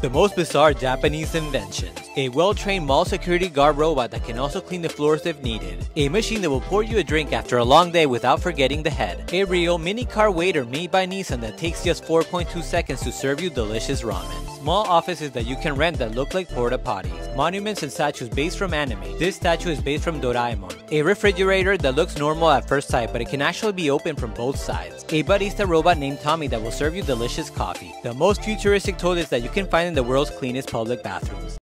The most bizarre Japanese invention. A well-trained mall security guard robot that can also clean the floors if needed. A machine that will pour you a drink after a long day without forgetting the head. A real mini car waiter made by Nissan that takes just 4.2 seconds to serve you delicious ramen. Small offices that you can rent that look like porta potties. Monuments and statues based from anime. This statue is based from Doraemon. A refrigerator that looks normal at first sight but it can actually be opened from both sides. A barista robot named Tommy that will serve you delicious coffee. The most futuristic toilets that you can find in the world's cleanest public bathrooms.